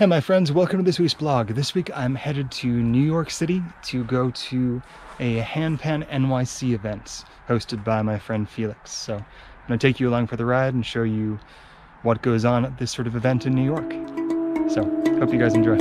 Hey my friends, welcome to this week's blog. This week I'm headed to New York City to go to a Handpan NYC event hosted by my friend Felix. So I'm gonna take you along for the ride and show you what goes on at this sort of event in New York. So hope you guys enjoy.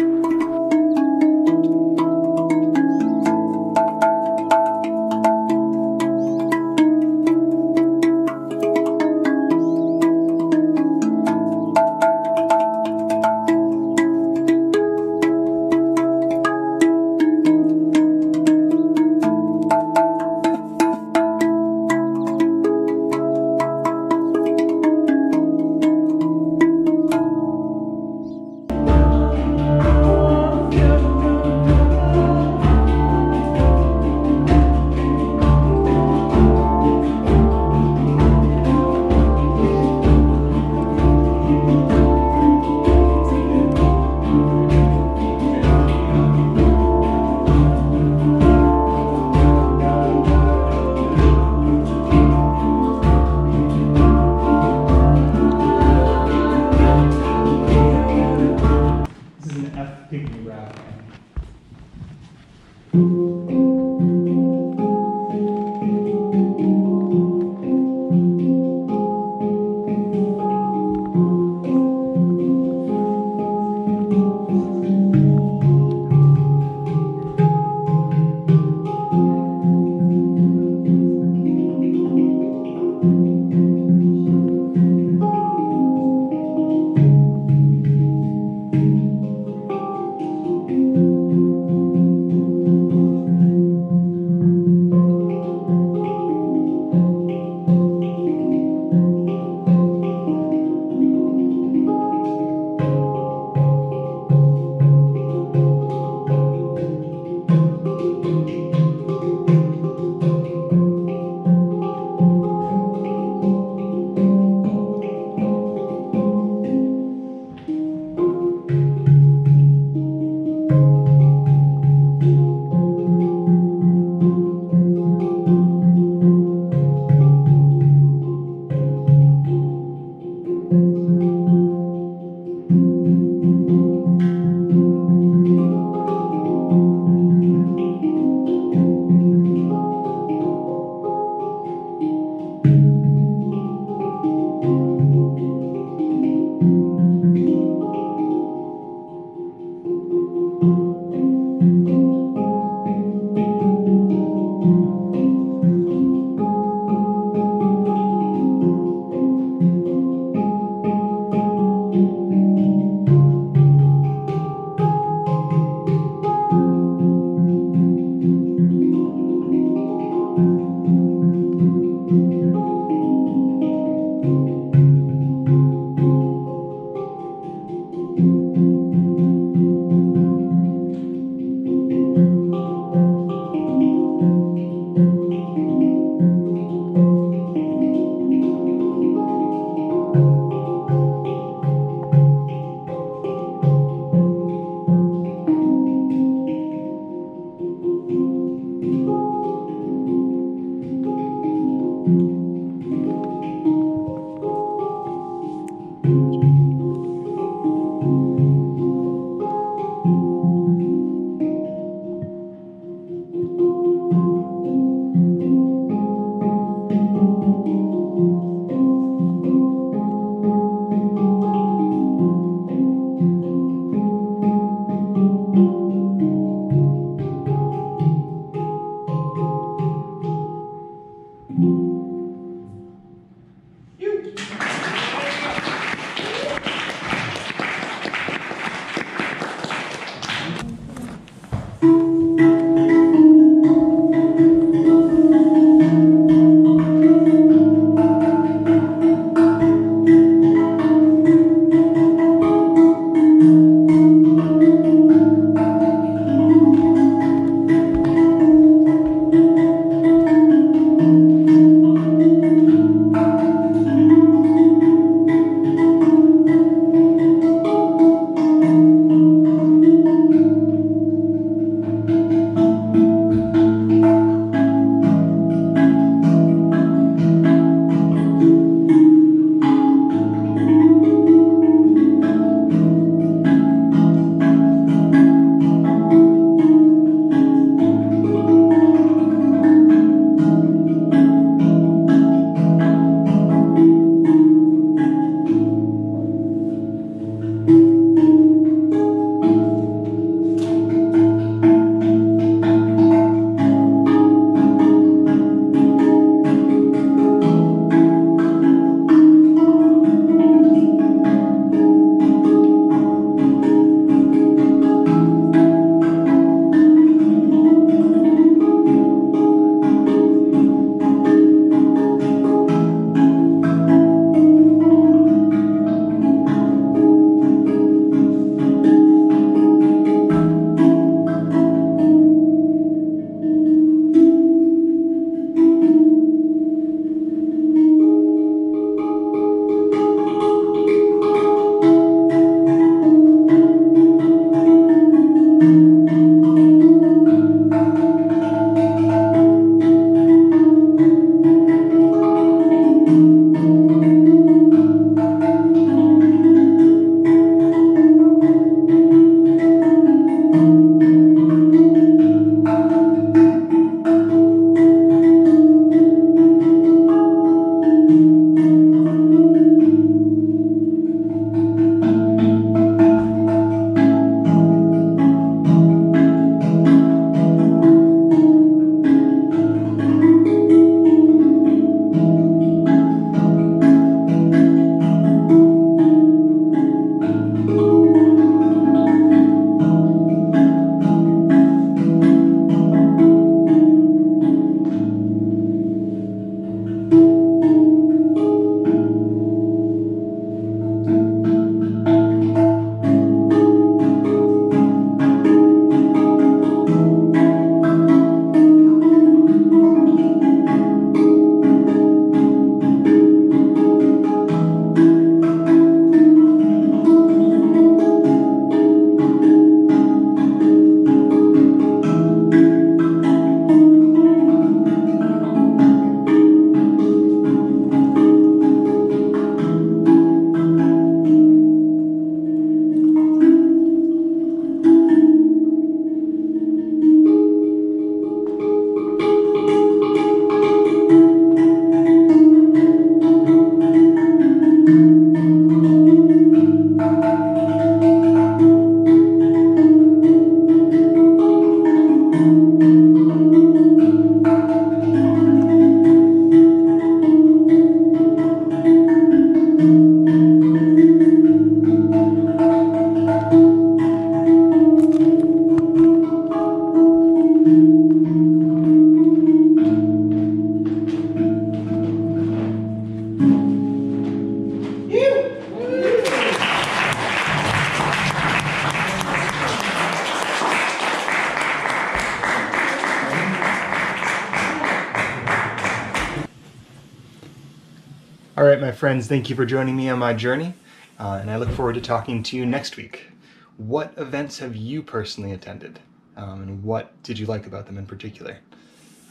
All right, my friends, thank you for joining me on my journey, uh, and I look forward to talking to you next week. What events have you personally attended, um, and what did you like about them in particular?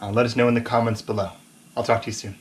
Uh, let us know in the comments below. I'll talk to you soon.